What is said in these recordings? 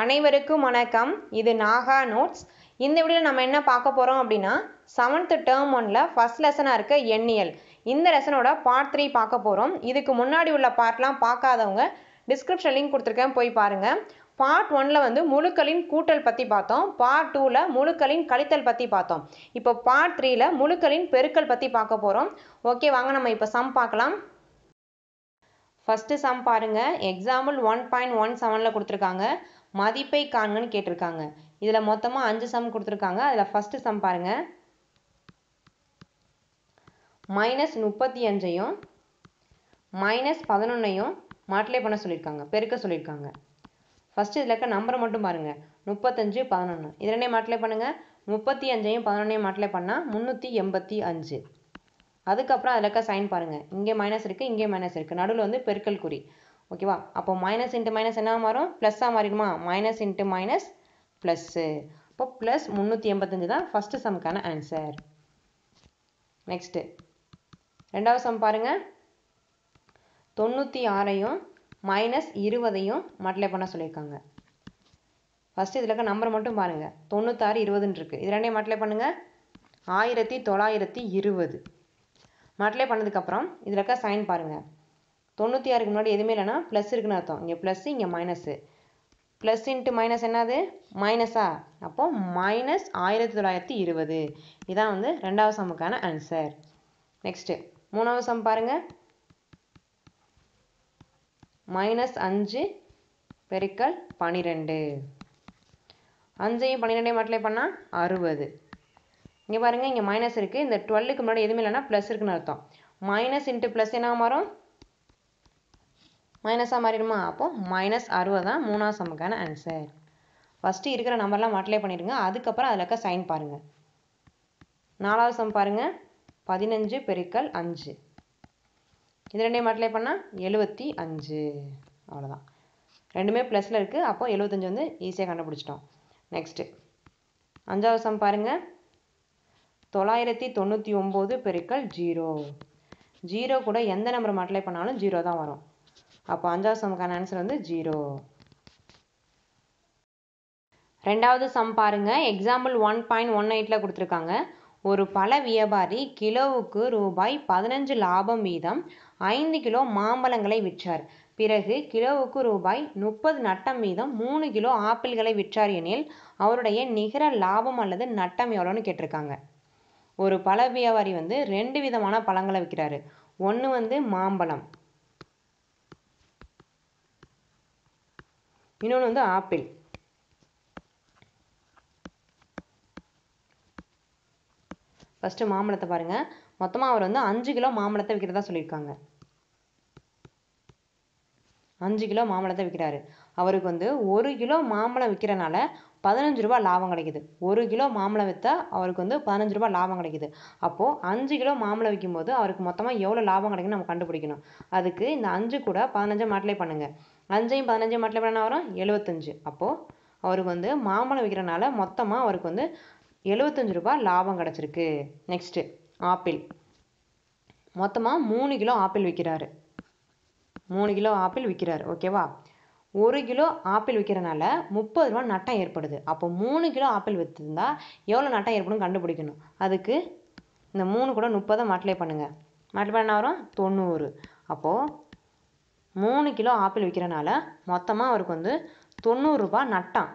அனைவருக்கும் வணக்கம். இது நாகா நோட்ஸ். இந்த வீடியோவில் நம்ம என்ன பார்க்க போகிறோம் அப்படின்னா செவன்த்து டேர்ம் ஒனில் ஃபஸ்ட் லெசனாக இருக்க எண்ணியல். இந்த லெசனோட பார்ட் த்ரீ பார்க்க போகிறோம் இதுக்கு முன்னாடி உள்ள பார்ட்லாம் பார்க்காதவங்க டிஸ்கிரிப்ஷன் லிங்க் கொடுத்துருக்கேன் போய் பாருங்கள் பார்ட் ஒனில் வந்து முழுக்களின் கூட்டல் பற்றி பார்த்தோம். பார்ட் டூவில் முழுக்களின் கழித்தல் பற்றி பார்த்தோம். இப்போ பார்ட் த்ரீயில் முழுக்களின் பெருக்கல் பற்றி பார்க்க போகிறோம் ஓகே வாங்க நம்ம இப்போ சம் பார்க்கலாம். ஃபஸ்ட்டு சம் பாருங்கள் எக்ஸாம்பிள் ஒன் பாயிண்ட் ஒன் செவனில் கொடுத்துருக்காங்க. மதிப்பை காண்கன்னு கேட்டிருக்காங்க. இதில் மொத்தமாக அஞ்சு சம் கொடுத்துருக்காங்க. அதில் ஃபஸ்ட்டு சம் பாருங்கள் மைனஸ் முப்பத்தி அஞ்சையும் மைனஸ் பதினொன்னையும் மாட்டிலே பண்ண சொல்லியிருக்காங்க. பெருக்க சொல்லியிருக்காங்க. ஃபஸ்ட்டு இதில் இருக்க நம்பரை மட்டும் பாருங்கள் முப்பத்தஞ்சு பதினொன்று இதனே மாட்டிலே பண்ணுங்கள் முப்பத்தி அஞ்சையும் பதினொன்னையும் மாட்டிலே பண்ணால் முந்நூற்றி எண்பத்தி அஞ்சு. அதுக்கப்புறம் அதில் இருக்க சைன் பாருங்கள் இங்கே மைனஸ் இருக்குது இங்கே மைனஸ் இருக்குது நடுவில் வந்து பெருக்கல் குறி. ஓகேவா? அப்போ மைனஸ் இன்ட்டு மைனஸ் என்ன மாறும்? ப்ளஸ்ஸாக மாறிடுமா? மைனஸ் இன்ட்டு மைனஸ் ப்ளஸ்ஸு அப்போ ப்ளஸ் முந்நூற்றி எண்பத்தஞ்சு தான் ஃபஸ்ட்டு சம்க்கான ஆன்சர் நெக்ஸ்ட்டு ரெண்டாவது சம் பாருங்கள் தொண்ணூற்றி ஆறையும் மைனஸ் இருபதையும் மல்டிப்ளை பண்ண சொல்லியிருக்காங்க. ஃபஸ்ட்டு இதில் இருக்க நம்பர் மட்டும் பாருங்கள் தொண்ணூத்தாறு இருபதுன்னு இருக்குது இது ரெண்டையும் மல்டிப்ளை பண்ணுங்கள் ஆயிரத்தி தொள்ளாயிரத்தி இருபது. மல்டிப்ளை பண்ணதுக்கப்புறம் இதில் இருக்க சைன் பாருங்கள் தொண்ணூற்றி ஆறுக்கு முன்னாடி எதுவுமே இல்லைன்னா ப்ளஸ் இருக்குன்னு அர்த்தம். இங்கே ப்ளஸ்ஸு இங்கே மைனஸு ப்ளஸ் இன்ட்டு மைனஸ் என்னது? மைனஸா அப்போ மைனஸ் ஆயிரத்தி தொள்ளாயிரத்தி இருபது. இதான் வந்து ரெண்டாவது சம்முக்கான ஆன்சர் நெக்ஸ்ட்டு மூணாவது சம் பாருங்கள் மைனஸ் அஞ்சு பெருக்கல் பன்னிரெண்டு அஞ்சையும் பன்னிரெண்டையும் மல்டிப்ளை பண்ணால் அறுபது. இங்கே பாருங்கள் இங்கே மைனஸ் இருக்குது இந்த டுவெல்லுக்கு முன்னாடி எதுவுமே இல்லைன்னா ப்ளஸ் இருக்குன்னு அர்த்தம். மைனஸ் இன்ட்டு ப்ளஸ் என்ன மாறும்? மைனஸாக மாறிடுமா? அப்போது மைனஸ் அறுபது தான் மூணாம் சமக்கான ஆன்சர் ஃபஸ்ட்டு இருக்கிற நம்பர்லாம் மல்டிப்ளை பண்ணிடுங்க. அதுக்கப்புறம் அதில் இருக்க சைன் பாருங்கள் நாலாவது சம் பாருங்கள் பதினஞ்சு பெருக்கல் அஞ்சு. இது ரெண்டையும் மல்டிப்ளை பண்ணால் எழுபத்தி அஞ்சு. அவ்வளோதான் ரெண்டுமே ப்ளஸில் இருக்குது அப்போ எழுபத்தஞ்சு வந்து ஈஸியாக கண்டுபிடிச்சிட்டோம். நெக்ஸ்ட்டு அஞ்சாவது சம் பாருங்கள் தொள்ளாயிரத்தி தொண்ணூற்றி ஒம்பது பெருக்கல் ஜீரோ. ஜீரோ கூட எந்த நம்பரை மல்டிப்ளை பண்ணாலும் ஜீரோ தான் வரும். அப்போ அஞ்சாவது சம்முக்கான ஆன்சர் வந்து ஜீரோ ரெண்டாவது சம் பாருங்க. எக்ஸாம்பிள் ஒன் பாயிண்ட் ஒன் எயிட்டில் கொடுத்துருக்காங்க. ஒரு பல வியாபாரி கிலோவுக்கு ரூபாய் பதினஞ்சு லாபம் வீதம் ஐந்து கிலோ மாம்பழங்களை விற்றார். பிறகு கிலோவுக்கு ரூபாய் முப்பது நட்டம் வீதம் மூணு கிலோ ஆப்பிள்களை விற்றார் எனில் அவருடைய நிகர லாபம் அல்லது நட்டம் எவ்வளோன்னு கேட்டிருக்காங்க. ஒரு பழ வியாபாரி வந்து ரெண்டு விதமான பழங்களை விற்கிறாரு. ஒன்று வந்து மாம்பழம். இன்னொன்று வந்து ஆப்பிள். ஃபஸ்ட்டு மாம்பழத்தை பாருங்கள் மொத்தமாக அவர் வந்து அஞ்சு கிலோ மாம்பழத்தை விற்கிறதா சொல்லியிருக்காங்க. அஞ்சு கிலோ மாம்பழத்தை விற்கிறாரு அவருக்கு வந்து ஒரு கிலோ மாம்பழம் விற்கிறனால பதினஞ்சு ரூபா லாபம் கிடைக்குது. ஒரு கிலோ மாம்பழம் விற்றா அவருக்கு வந்து பதினஞ்சு ரூபா லாபம் கிடைக்குது. அப்போது அஞ்சு கிலோ மாம்பழம் விற்கும்போது அவருக்கு மொத்தமாக எவ்வளோ லாபம் கிடைக்குன்னு நம்ம கண்டுபிடிக்கணும். அதுக்கு இந்த அஞ்சு கூட பதினஞ்சை மாட்டிலே பண்ணுங்கள் அஞ்சையும் பதினஞ்சையும் மட்டும் பண்ண வரும்? எழுபத்தஞ்சு அப்போது அவருக்கு வந்து மாம்பழம் விற்கிறனால மொத்தமாக அவருக்கு வந்து எழுபத்தஞ்சு ரூபாய் லாபம் கிடச்சிருக்கு. Next apple. மொத்தமாக மூணு கிலோ ஆப்பிள் விற்கிறாரு மூணு கிலோ ஆப்பிள் விற்கிறாரு ஓகேவா ஒரு கிலோ ஆப்பிள் விற்கிறனால முப்பது ரூபா நட்டம் ஏற்படுது. அப்போ மூணு கிலோ ஆப்பிள் விற்றுருந்தா எவ்வளோ நட்டம் ஏற்படும் கண்டுபிடிக்கணும். அதுக்கு இந்த மூணு கூட முப்பதை மட்டிலே பண்ணுங்கள் மல்டிப்ளை பண்ண வரும்? தொண்ணூறு. அப்போது மூணு கிலோ ஆப்பிள் விற்கிறனால மொத்தமாக அவருக்கு வந்து தொண்ணூறுரூபா நட்டம்.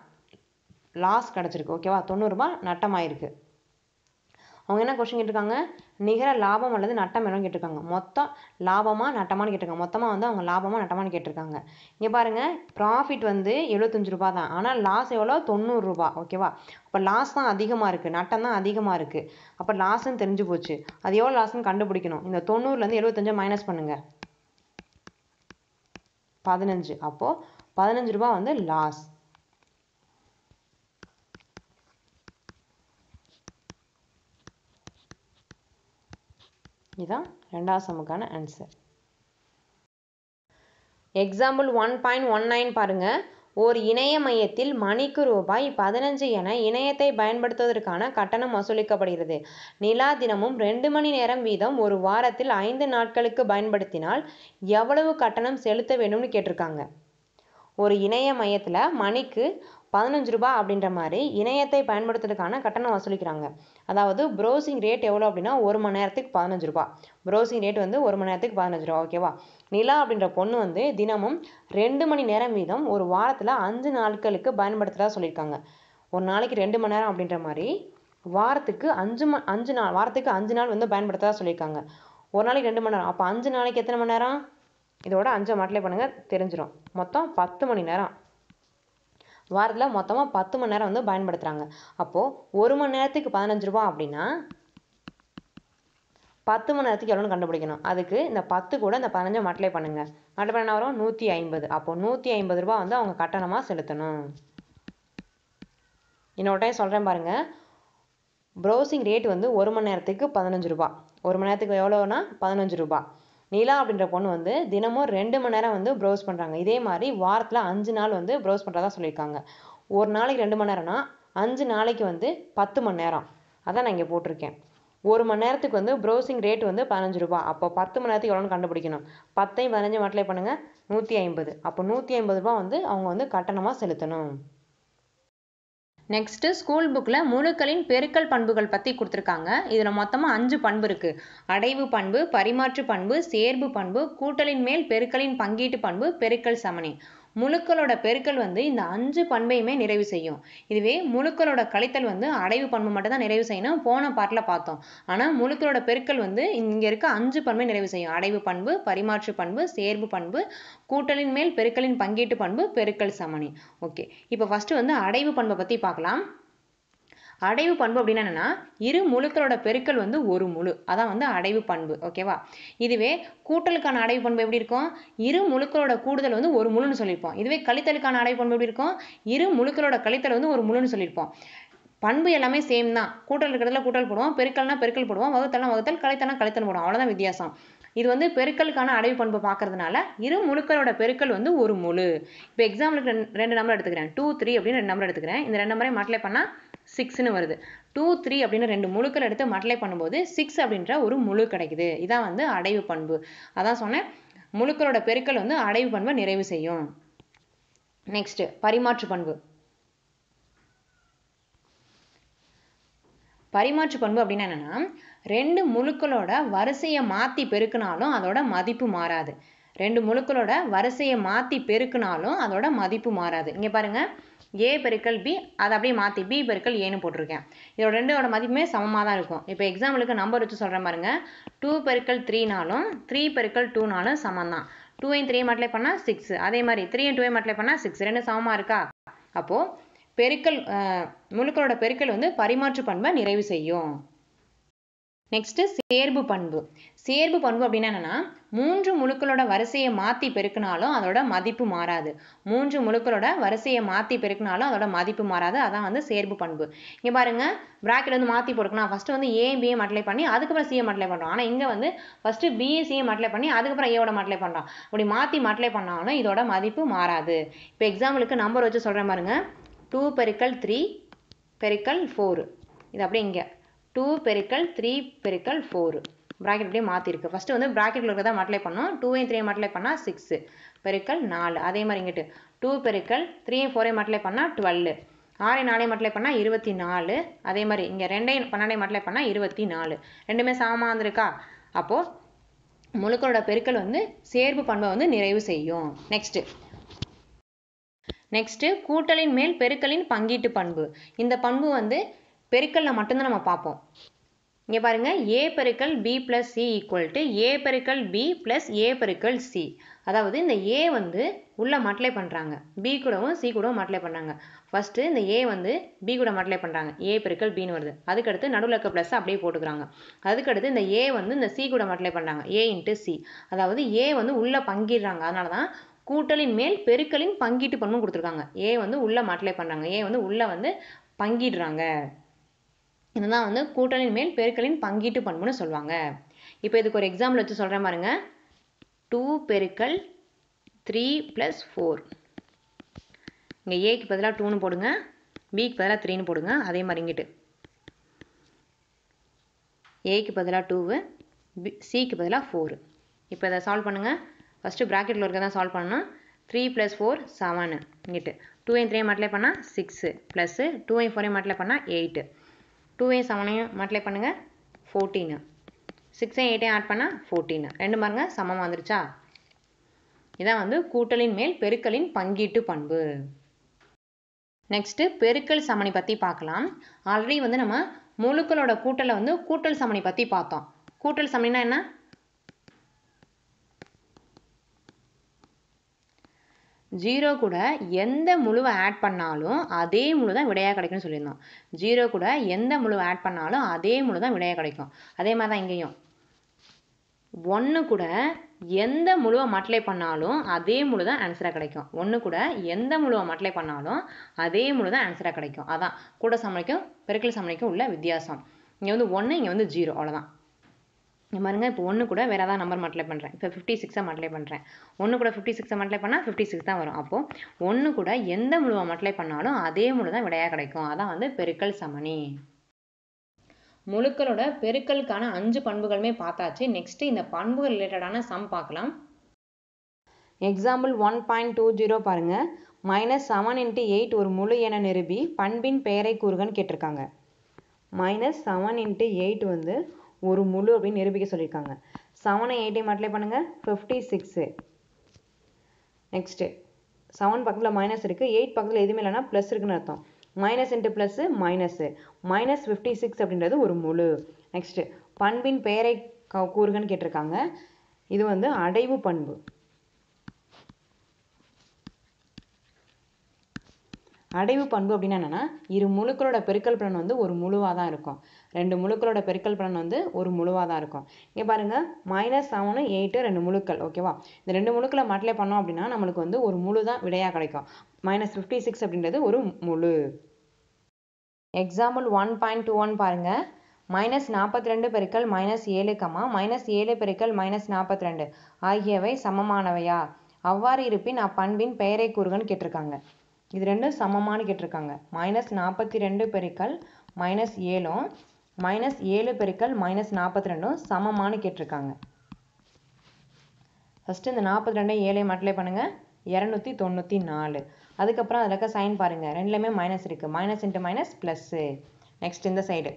லாஸ் கிடச்சிருக்கு ஓகேவா தொண்ணூறுரூபா நட்டமாயிருக்கு. அவங்க என்ன கொஸ்டின் கேட்டிருக்காங்க? நிகர லாபம் அல்லது நட்டம் என்னன்னு கேட்டிருக்காங்க. மொத்தம் லாபமாக நட்டமானு கேட்டிருக்காங்க. மொத்தமாக வந்து அவங்க லாபமாக நட்டமானு கேட்டிருக்காங்க. இங்கே பாருங்கள் ப்ராஃபிட் வந்து எழுபத்தஞ்சு ரூபா தான். ஆனால் லாஸ் எவ்வளோ? தொண்ணூறுரூபா ஓகேவா அப்போ லாஸ் தான் அதிகமாக இருக்குது நட்டம் தான் அதிகமாக இருக்குது அப்போ லாஸ்ன்னு தெரிஞ்சு போச்சு. அது எவ்வளோ லாஸ்ன்னு கண்டுபிடிக்கணும். இந்த தொண்ணூறுலேருந்து எழுபத்தஞ்சை மைனஸ் பண்ணுங்கள் பதினஞ்சு. அப்போது பதினஞ்சு ரூபா வந்து லாஸ் இதுதான் ரெண்டாவது சமுக்கான answer example one point one nine பாருங்கள் ஓர் இணைய மையத்தில் மணிக்கு ரூபாய் பதினஞ்சு என இணையத்தை பயன்படுத்துவதற்கான கட்டணம் வசூலிக்கப்படுகிறது. நிலா தினமும் ரெண்டு மணி நேரம் வீதம் ஒரு வாரத்தில் ஐந்து நாட்களுக்கு பயன்படுத்தினால் எவ்வளவு கட்டணம் செலுத்த வேண்டும்னு கேட்டிருக்காங்க. ஒரு இணைய மையத்தில் மணிக்கு பதினஞ்சு ரூபாய் அப்படின்ற மாதிரி இணையத்தை பயன்படுத்துறதுக்கான கட்டணம் வசூலிக்கிறாங்க. அதாவது ப்ரௌசிங் ரேட் எவ்வளோ அப்படின்னா ஒரு மணி நேரத்துக்கு பதினஞ்சு ரூபாய் ப்ரௌசிங் ரேட் வந்து ஒரு மணி நேரத்துக்கு பதினஞ்சு ரூபா ஓகேவா நிலா அப்படின்ற பொண்ணு வந்து தினமும் ரெண்டு மணி நேரம் வீதம் ஒரு வாரத்தில் அஞ்சு நாட்களுக்கு பயன்படுத்துகிறதா சொல்லியிருக்காங்க. ஒரு நாளைக்கு ரெண்டு மணி நேரம் அப்படின்ற மாதிரி வாரத்துக்கு அஞ்சு ம அஞ்சு நாள் வாரத்துக்கு அஞ்சு நாள் வந்து பயன்படுத்துகிறதா சொல்லியிருக்காங்க. ஒரு நாளைக்கு ரெண்டு மணி நேரம். அப்போ அஞ்சு நாளைக்கு எத்தனை மணி நேரம்? இதோட அஞ்சை மாட்டிலே பண்ணுங்கள் தெரிஞ்சிடும் மொத்தம் பத்து மணி நேரம். வாரத்தில் மொத்தமாக பத்து மணி நேரம் வந்து பயன்படுத்துகிறாங்க அப்போது ஒரு மணி நேரத்துக்கு பதினஞ்சு ரூபா அப்படின்னா பத்து மணி நேரத்துக்கு எவ்வளோன்னு கண்டுபிடிக்கணும். அதுக்கு இந்த பத்து கூட இந்த பதினஞ்சை மல்டிப்ளை பண்ணுங்கள் மல்டிப்ளை பண்ண வரும்? நூற்றி ஐம்பது. அப்போது நூற்றி ஐம்பது ரூபா வந்து அவங்க கட்டணமாக செலுத்தணும். இன்னொரு டைம் சொல்கிறேன் பாருங்கள் ப்ரௌசிங் ரேட் வந்து ஒரு மணி நேரத்துக்கு பதினஞ்சு ரூபா ஒரு மணி நேரத்துக்கு எவ்வளோனா பதினஞ்சு ரூபா நிலா அப்படின்ற பொண்ணு வந்து தினமும் ரெண்டு மணி நேரம் வந்து ப்ரௌஸ் பண்ணுறாங்க இதே மாதிரி வாரத்தில் அஞ்சு நாள் வந்து ப்ரௌஸ் பண்ணுறதா சொல்லியிருக்காங்க. ஒரு நாளைக்கு ரெண்டு மணி நேரம்னா அஞ்சு நாளைக்கு வந்து பத்து மணி நேரம். அதான் நான் இங்கே போட்டிருக்கேன். ஒரு மணி நேரத்துக்கு வந்து ப்ரௌசிங் ரேட் வந்து பதினஞ்சு ரூபா அப்போ பத்து மணி நேரத்துக்கு எவ்வளோன்னு கண்டுபிடிக்கணும். பத்தையும் பதினஞ்சு மட்டிலே பண்ணுங்கள் நூற்றி ஐம்பது. அப்போ நூற்றி ஐம்பது ரூபா வந்து அவங்க வந்து கட்டணமாக செலுத்தணும். நெக்ஸ்ட்டு ஸ்கூல் புக்கில் முழுக்களின் பெருக்கல் பண்புகள் பற்றி கொடுத்துருக்காங்க. இதில் மொத்தமாக அஞ்சு பண்பு இருக்குது அடைவு பண்பு பரிமாற்று பண்பு சேர்ப்பு பண்பு கூட்டலின் மேல் பெருக்கலின் பங்கீட்டு பண்பு பெருக்கல் சமணி. முழுக்களோட பெருக்கல் வந்து இந்த அஞ்சு பண்பையுமே நிறைவு செய்யும். இதுவே முழுக்களோட கழித்தல் வந்து அடைவு பண்பு மட்டும் தான் நிறைவு செய்யணும். போன பாட்டில் பார்த்தோம். ஆனால் முழுக்களோட பெருக்கல் வந்து இங்கே இருக்க அஞ்சு பண்பை நிறைவு செய்யும். அடைவு பண்பு பரிமாற்று பண்பு சேர்ப்பு பண்பு கூட்டலின் மேல் பெருக்கலின் பங்கீட்டு பண்பு பெருக்கல் சமணி. ஓகே இப்போ ஃபஸ்ட்டு வந்து அடைவு பண்பை பற்றி பார்க்கலாம். அடைவு பண்பு அப்படின்னா என்னென்னா இரு முழுக்களோட பெருக்கல் வந்து ஒரு முழு. அதான் வந்து அடைவு பண்பு ஓகேவா இதுவே கூட்டலுக்கான அடைவு பண்பு எப்படி இருக்கும்? இரு முழுக்களோட கூடுதல் வந்து ஒரு முழுன்னு சொல்லியிருப்போம். இதுவே கழித்தலுக்கான அடைவு பண்பு எப்படி இருக்கும்? இரு முழுக்களோட கழித்தல் வந்து ஒரு முழுன்னு சொல்லியிருப்போம். பண்பு எல்லாமே சேம் தான். கூட்டல் இருக்கிறதுல கூட்டல் போடுவோம். பெருக்கல்னா பெருக்கல் போடுவோம். வகுத்தல்னா வகுத்தல் கழித்தல்னா கழித்தல் போடுவோம். அவ்வளோதான் வித்தியாசம். இது வந்து பெருக்கலுக்கான அடைவு பண்பு பார்க்கறதுனால இரு முழுக்களோட பெருக்கல் வந்து ஒரு முழு. இப்போ எக்ஸாம்பிளுக்கு ரெண்டு ரெண்டு நம்பர் எடுத்துக்கிறேன். டூ த்ரீ அப்படின்னு ரெண்டு நம்பர் எடுத்துக்கிறேன். இந்த ரெண்டு நம்பரையும் மல்டிப்ளை பண்ணால் சிக்ஸ்னு வருது. டூ த்ரீ அப்படின்னு ரெண்டு முழுக்கள் எடுத்து மல்டிப்ளை பண்ணும்போது சிக்ஸ் அப்படின்ற ஒரு முழு கிடைக்குது. இதான் வந்து அடைவு பண்பு. அதான் சொன்னேன். முழுக்களோட பெருக்கல் வந்து அடைவு பண்பை நிறைவு செய்யும். நெக்ஸ்ட் பரிமாற்று பண்பு. பரிமாற்று பண்பு அப்படின்னா என்னன்னா ரெண்டு முழுக்களோட வரிசையை மாற்றி பெருக்கினாலும் அதோட மதிப்பு மாறாது. ரெண்டு முழுக்களோட வரிசையை மாற்றி பெருக்கினாலும் அதோட மதிப்பு மாறாது. இங்கே பாருங்க. ஏ பெருக்கல் பி அதை அப்படியே மாற்றி பி பெருக்கல் ஏன்னு போட்டிருக்கேன். இதோட ரெண்டோட மதிப்புமே சமமாக தான் இருக்கும். இப்போ எக்ஸாம்பிளுக்கு நம்பர் வச்சு சொல்கிற பாருங்க. டூ பெருக்கல் த்ரீனாலும் த்ரீ பெருக்கல் டூனாலும் சமம் தான் டூவையும் த்ரீ மல்டிப்ளை பண்ணால் சிக்ஸ் அதே மாதிரி த்ரீயும் டூ மல்டிப்ளை பண்ணால் சிக்ஸ் ரெண்டு சமமாக இருக்கா? அப்போது பெருக்கல் முழுக்களோட பெருக்கல் வந்து பரிமாற்று பண்பை நிறைவு செய்யும். நெக்ஸ்ட்டு சேர்ப்பு பண்பு. சேர்ப்பு பண்பு அப்படின்னா என்னென்னா மூன்று முழுக்களோட வரிசையை மாற்றி பெருக்கினாலும் அதோட மதிப்பு மாறாது. மூன்று முழுக்களோட வரிசையை மாற்றி பெருக்கினாலும் அதோட மதிப்பு மாறாது. அதான் வந்து சேர்ப்பு பண்பு. இங்கே பாருங்கள் ப்ராக்கெட் வந்து மாற்றி போட்டுக்கணும் ஃபஸ்ட்டு வந்து ஏ பிஏ மட்லை பண்ணி அதுக்கப்புறம் சிஏ மட்லை பண்ணுறோம் ஆனால் இங்கே வந்து ஃபஸ்ட்டு பிஏ சிஏ மட்லை பண்ணி அதுக்கப்புறம் ஏவோட மட்லை பண்ணுறோம் அப்படி மாற்றி மட்லை பண்ணாலும் இதோட மதிப்பு மாறாது. இப்போ எக்ஸாம்பிளுக்கு நம்பர் வச்சு சொல்கிறேன் பாருங்க. டூ பெருக்கல் த்ரீ பெருக்கல் ஃபோரு இது அப்படியே இங்கே. டூ பெருக்கல் த்ரீ பெருக்கல் ஃபோரு ப்ராக்கெட் அப்படியே மாற்றிருக்கு ஃபஸ்ட்டு வந்து ப்ராக்கெட்டில் இருக்கிறத மல்டிப்ளை பண்ணோம். டூவையும் த்ரீ மல்டிப்ளை பண்ணால் சிக்ஸு பெருக்கல் நாலு. அதே மாதிரி இங்கிட்டு டூ பெருக்கல் த்ரீயும் ஃபோரையும் மல்டிப்ளை பண்ணால் டுவெல்லு ஆறையும் நாலையும் மல்டிப்ளை பண்ணால் இருபத்தி நாலு. அதே மாதிரி இங்கே ரெண்டையும் பன்னெண்டையும் மல்டிப்ளை பண்ணால் இருபத்தி நாலு. ரெண்டுமே சமமாக இருந்திருக்கா? அப்போது முழுக்களோட பெருக்கல் வந்து சேர்ப்பு பண்பை வந்து நிறைவு செய்யும். நெக்ஸ்ட்டு நெக்ஸ்ட்டு கூட்டலின் மேல் பெருக்கலின் பங்கீட்டு பண்பு. இந்த பண்பு வந்து பெருக்கலில் மட்டும்தான் நம்ம பார்ப்போம். இங்கே பாருங்கள் ஏ பெருக்கல் B plus C equal to A பெருக்கல் பி ப்ளஸ் ஏ பெருக்கல் சி அதாவது இந்த ஏ வந்து உள்ளே மட்லை பண்ணுறாங்க பி கூடவும் சி கூடவும் மட்லை பண்ணுறாங்க ஃபஸ்ட்டு இந்த ஏ வந்து பி கூட மட்லை பண்ணுறாங்க ஏ பெருக்கல் பின்னு வருது. அதுக்கடுத்து நடுவில் இருக்க ப்ளஸ் அப்படியே போட்டுக்கிறாங்க. அதுக்கடுத்து இந்த ஏ வந்து இந்த சி கூட மட்லை பண்ணுறாங்க ஏ இன்ட்டு சி அதாவது ஏ வந்து உள்ளே பங்கிடுறாங்க. அதனால தான் கூட்டலின் மேல் பெருக்கலின் பங்கீட்டு பண்பும் கொடுத்துருக்காங்க. ஏ வந்து உள்ளே மட்லை பண்ணுறாங்க ஏ வந்து உள்ளே வந்து பங்கிடுறாங்க. இதுதான் வந்து கூட்டலின் மேல் பெருக்கலின் பங்கீட்டு பண்புன்னு சொல்லுவாங்க. இப்போ இதுக்கு ஒரு எக்ஸாம்பிள் வச்சு சொல்கிறேன் பாருங்க. டூ பெருக்கல் த்ரீ ப்ளஸ் ஃபோர் இங்கே ஏக்கு பதிலாக டூன்னு போடுங்க. பிக்கு பதிலாக த்ரீன்னு போடுங்க. அதே மாதிரி இங்கிட்டு. ஏக்கு பதிலாக டூவு பி சிக்கு பதிலாக ஃபோரு இப்போ இதை சால்வ் பண்ணுங்கள் ஃபஸ்ட்டு ப்ராக்கெட்டில் இருக்க தான் சால்வ் பண்ணணும். த்ரீ ப்ளஸ் ஃபோர் செவனு இங்கிட்டு. டூ என் த்ரீ மல்டிப்ளை பண்ணால் சிக்ஸு ப்ளஸ்ஸு டூ என் ஃபோரையும் மல்டிப்ளை பண்ணால் எயிட்டு டூ செவனையும் மல்டிப்ளை பண்ணுங்கள் ஃபோர்டீனு சிக்ஸையும் எயிட்டையும் ஆட் பண்ணால் ஃபோர்டீனு ரெண்டு பாருங்க சமம் வந்துருச்சா? இதான் வந்து கூட்டலின் மேல் பெருக்கலின் பங்கீட்டு பண்பு. நெக்ஸ்ட்டு பெருக்கல் சமணி பற்றி பார்க்கலாம். ஆல்ரெடி வந்து நம்ம முழுக்களோட கூட்டலை வந்து கூட்டல் சமணி பற்றி பார்த்தோம். கூட்டல் சமணினா என்ன? ஜீரோ கூட எந்த முழுவை ஆட் பண்ணாலும் அதே முழு தான் விடையாக கிடைக்கும்னு சொல்லியிருந்தோம். ஜீரோ கூட எந்த முழுவை ஆட் பண்ணாலும் அதே முழு தான் விடையாக கிடைக்கும். அதே மாதிரி தான் இங்கேயும். ஒன்று கூட எந்த முழுவை மட்லை பண்ணாலும் அதே முழு தான் ஆன்சராக கிடைக்கும். ஒன்று கூட எந்த முழுவை மட்லை பண்ணாலும் அதே முழு தான் ஆன்சராக கிடைக்கும். அதான். கூட சமணிக்கும் பெருக்கல் சமணிக்கும் உள்ள வித்தியாசம். இங்கே வந்து ஒன்று இங்கே வந்து ஜீரோ. அவ்வளோதான் பாருங்க இப்போ ஒன்று கூட வேறு ஏதாவது நம்பர் மல்டிப்ளை பண்ணுறேன் இப்போ ஃபிஃப்டி சிக்ஸை மல்டிப்ளை பண்ணுறேன் ஒன்று கூட ஃபிஃப்டி சிக்ஸை மல்டிப்ளை பண்ணால் ஃபிஃப்டி சிக்ஸ் தான் வரும். அப்போது ஒன்று கூட எந்த முழுவை மல்டிப்ளை பண்ணாலும் அதே முழு தான் விடையாக கிடைக்கும். அதான் வந்து பெருக்கல் சமணி. முழுக்களோட பெருக்கலுக்கான அஞ்சு பண்புகளுமே பார்த்தாச்சு. நெக்ஸ்ட்டு இந்த பண்புகள் ரிலேட்டடான சம் பார்க்கலாம். Example one point two zero பாருங்கள் மைனஸ் செவன் இன்ட்டு எயிட் ஒரு முழு என நிரூபி பண்பின் பெயரை கூறுகன்னு கேட்டிருக்காங்க. மைனஸ் செவன் இன்ட்டு எயிட் வந்து ஒரு முழு அப்படின்னு நிரூபிக்க சொல்லியிருக்காங்க. செவனை எயிட்டி மல்டிப்ளை பண்ணுங்கள் ஃபிஃப்டி சிக்ஸு நெக்ஸ்ட்டு செவன் பக்கத்தில் மைனஸ் இருக்குது எயிட் பக்கத்தில் எதுவுமே இல்லைன்னா ப்ளஸ் இருக்குன்னு அர்த்தம். Minus into plus minus minus fifty six அப்படின்றது ஒரு முழு. நெக்ஸ்ட்டு பண்பின் பெயரை க- கூறுகன்னு கேட்டிருக்காங்க. இது வந்து அடைவு பண்பு. அடைவு பண்பு அப்படின்னா என்னென்னா இரு முழுக்களோட பெருக்கல் பலன் வந்து ஒரு முழுவாக தான் இருக்கும். ரெண்டு முழுக்களோட பெருக்கல் பலன் வந்து ஒரு முழுவாக தான் இருக்கும். இங்கே பாருங்கள் மைனஸ் செவனு எயிட்டு ரெண்டு முழுக்கள் ஓகேவா இந்த ரெண்டு முழுக்களை மட்டிலே பண்ணோம் அப்படின்னா நம்மளுக்கு வந்து ஒரு முழு தான் விடையாக கிடைக்கும். மைனஸ் ஃபிஃப்டி சிக்ஸ் அப்படின்றது ஒரு முழு. Example one point two one பாருங்கள் மைனஸ் நாற்பத்தி ரெண்டு பெருக்கல் மைனஸ் ஏழு கமா மைனஸ் ஏழு பெருக்கல் மைனஸ் நாற்பத்தி ரெண்டு ஆகியவை சமமானவையா? அவ்வாறு இருப்பின் அப்பண்பின் பெயரை கூறுகன்னு கேட்டிருக்காங்க. இது ரெண்டும் சமமானு கேட்டிருக்காங்க. மைனஸ் நாற்பத்தி ரெண்டு பெருக்கல் மைனஸ் ஏழும் மைனஸ் ஏழு பெருக்கல் மைனஸ் நாற்பத்தி ரெண்டும் சமமானு கேட்டிருக்காங்க. ஃபஸ்ட்டு இந்த நாற்பத்தி ரெண்டையும் ஏழை மல்டிப்ளை பண்ணுங்கள் இரநூத்தி தொண்ணூற்றி நாலு. அதுக்கப்புறம் அதில் இருக்க சைன் பாருங்கள் ரெண்டுலேயுமே மைனஸ் இருக்குது minus into minus plus next இந்த சைடு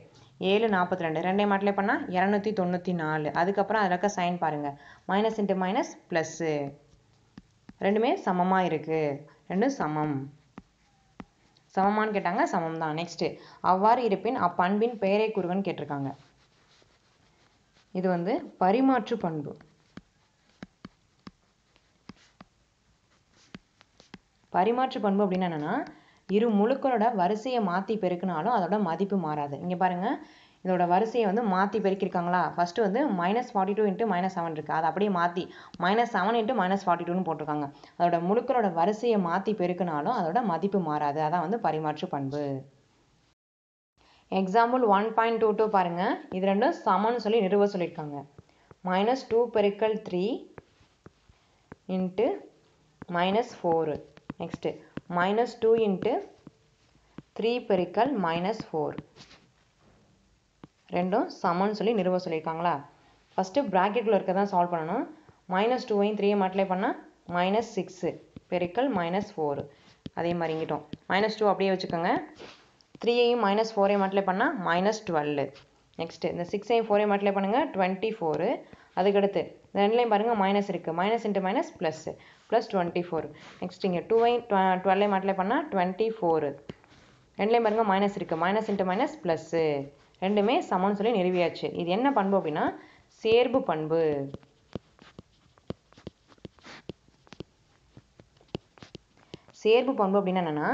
ஏழு நாற்பத்தி ரெண்டு ரெண்டே மல்டிப்ளை பண்ணால் இரநூத்தி தொண்ணூற்றி நாலு. அதுக்கப்புறம் அதில் இருக்க சைன் பாருங்கள் மைனஸ் இன்ட்டு மைனஸ் ப்ளஸ்ஸு ரெண்டுமே சமமாக இருக்குது ரெண்டும் சமம். சமமான்னு கேட்டாங்க சமம் தான் நெக்ஸ்ட்டு அவ்வாறு இருப்பின் அப்பண்பின் பெயரை கூறுகன்னு கேட்டிருக்காங்க. இது வந்து பரிமாற்று பண்பு. பரிமாற்று பண்பு அப்படின்னா என்னன்னா இரு முழுக்களோட வரிசையை மாற்றி பெருக்கினாலும் அதோட மதிப்பு மாறாது. இங்கே பாருங்க இதோட வரிசையை வந்து மாற்றி பெருக்கியிருக்காங்களா? ஃபஸ்ட்டு வந்து minus forty two into minus seven இருக்குது அதை அப்படியே மாற்றி minus seven into minus forty டூன்னு போட்டிருக்காங்க. அதோட முழுக்களோட வரிசையை மாற்றி பெருக்கினாலும் அதோட மதிப்பு மாறாது. அதான் வந்து பரிமாற்று பண்பு. Example one point two two பாருங்கள் இது ரெண்டும் சமன்னு சொல்லி நிறுவ சொல்லியிருக்காங்க. மைனஸ் டூ பெருக்கல் three into minus four next minus two into three பெருக்கல் மைனஸ் ஃபோர் ரெண்டும் சமன்னு சொல்லி நிறுவ சொல்லியிருக்காங்களா? ஃபஸ்ட்டு ப்ராக்கெட்டில் இருக்க தான் சால்வ் பண்ணணும் மைனஸ் டூவையும் த்ரீயும் மல்டிப்ளை பண்ணால் மைனஸ் சிக்ஸு பெருக்கல் மைனஸ் ஃபோரு அதே மாதிரி இங்கிட்டோம். மைனஸ் டூ அப்படியே வச்சுக்கோங்க. த்ரீயையும் மைனஸ் ஃபோரையும் மல்டிப்ளை பண்ணால் மைனஸ் டுவெல்லு நெக்ஸ்ட்டு இந்த சிக்ஸையும் ஃபோரையும் மல்டிப்ளை பண்ணுங்கள் டுவெண்ட்டி ஃபோரு அதுக்கடுத்து இந்த ரெண்டுலையும் பாருங்கள் மைனஸ் இருக்குது minus into minus plus plus twenty four next இங்கே டூவையும் டுவெல்லையும் மல்டிப்ளை பண்ணால் டுவெண்ட்டி ஃபோரு ரெண்டுலேயும் பாருங்கள் மைனஸ் இருக்குது மைனஸ் இன்ட்டு மைனஸ் ப்ளஸ்ஸு ரெண்டுமே சமம்னு சொல்லி நிறுவியாச்சு. இது என்ன பண்பு அப்படின்னா சேர்பு பண்பு. சேர்ப்பு பண்பு அப்படின்னா என்னென்னா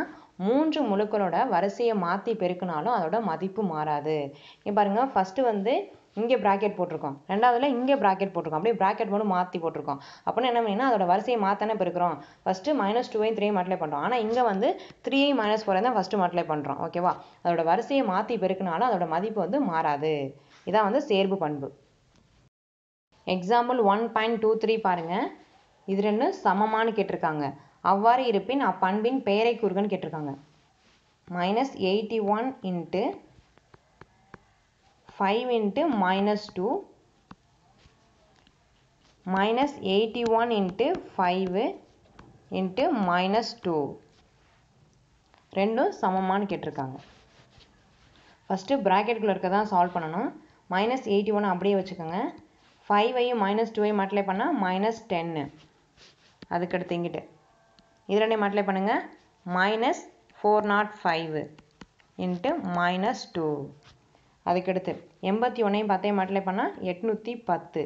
மூன்று முழுக்களோட வரிசையை மாற்றி பெருக்கினாலும் அதோட மதிப்பு மாறாது. இங்கே பாருங்கள் ஃபஸ்ட்டு வந்து இங்கே ப்ராக்கெட் போட்டிருக்கோம். ரெண்டாவதுல இங்கே ப்ராக்கெட் போட்டிருக்கோம். அப்படியே ப்ராக்கெட் மட்டும் மாற்றி போட்டிருக்கோம். அப்படின்னு என்ன பண்ணீங்கன்னா அதோட வரிசையை மாற்றானே பெருக்கிறோம். ஃபஸ்ட்டு மைனஸ் டூவையும் த்ரீயும் மல்டிப்ளை பண்ணுறோம் ஆனால் இங்கே வந்து த்ரீயை மைனஸ் ஃபோரை தான் ஃபஸ்ட்டு மல்டிப்ளை பண்ணுறோம் ஓகேவா அதோட வரிசையை மாற்றி பெருக்கினாலும் அதோட மதிப்பு வந்து மாறாது. இதான் வந்து சேர்பு பண்பு. Example one point two three பாருங்கள் இது ரெண்டும் சமமானு கேட்டிருக்காங்க. அவ்வாறு இருப்பின் அப்பண்பின் பெயரை கூறுகன்னு கேட்டிருக்காங்க. Minus eighty one into five into minus two minus eighty one into five into minus two ரெண்டும் சமமானு கேட்டிருக்காங்க. ஃபஸ்ட்டு ப்ராக்கெட்டுக்குள்ளே இருக்க தான் சால்வ் பண்ணணும். மைனஸ் எயிட்டி ஒன் அப்படியே வச்சுக்கோங்க. ஃபைவையும் மைனஸ் டூவையும் மட்டிலே பண்ணால் மைனஸ் டென்னு அதுக்கடுத்து இங்கிட்டு. இது ரெண்டையும் மல்டிப்ளை பண்ணுங்கள் minus four nought five into minus two அதுக்கடுத்து எண்பத்தி ஒன்றையும் பத்தையும் மல்டிப்ளை பண்ணால் எட்நூற்றி பத்து.